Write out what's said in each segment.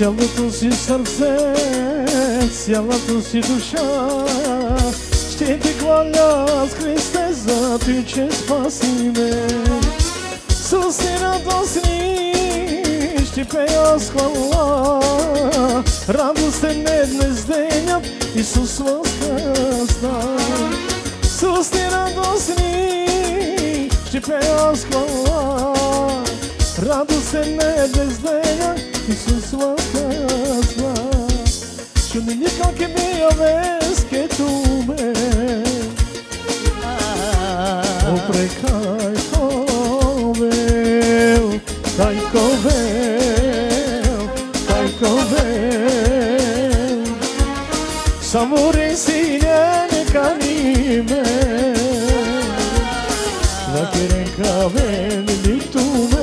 Цялото си сърце, цялата си душа Ще ти хваля с Христе за ти, че спаси ме С усни радостни ще пея с хвала Радостен е днес денят, Исус възкръсна С усни радостни ще пея с хвала Радостен е днес денят, Исус възкръсна Dominicano que me ames que tu me oprecai coveu, cai coveu, cai coveu. Samur ensinane canime, la queren caven li tu me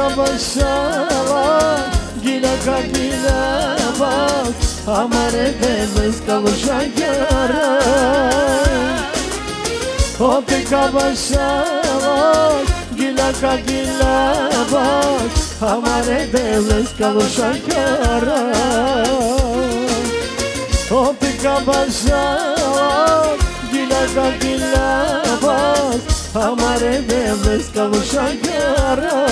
başa başa bak Gile kadile bak. Amare demez kavuşa yara. Hopika başa bak Gile kadile bak. Amare demez kavuşa yara. Hopika başa bak Gile kadile bak. Amare deniz kavuşan yara.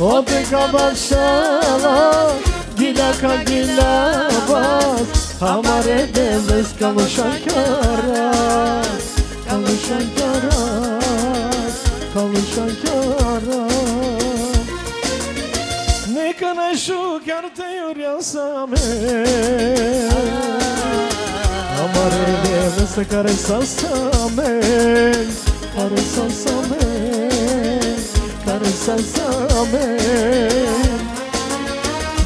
Ote kabashava Gila ka gila bas. Hamare devres kalı şankara Kalı şankara Kalı şankara Neka na şukar te yuryasame Hamare devres samen, karısal samen, karısal samen.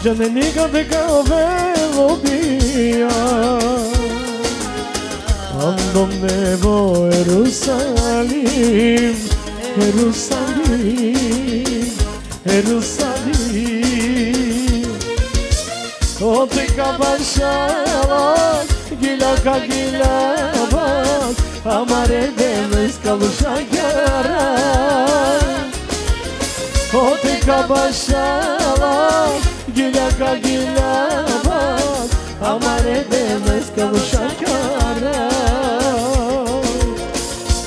Janeniga vega vevo bia, andom nevo Jerusalim, Jerusalim, Jerusalim. Otika başalak, gilaka gilaba. Gila bak Amare demes kavuşak yarar Ote kabashavak Gila ka gila bak. Amare demes kavuşak yarar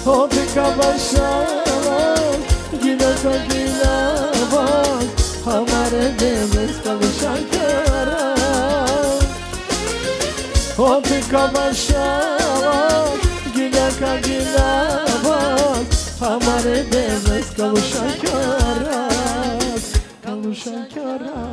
Ote kabashavak Gila ka gila bak. Amare demes kavuşak yarar Ote kabashavak Gila ka gila bak Amare demes kavuşan karas Kavuşan karas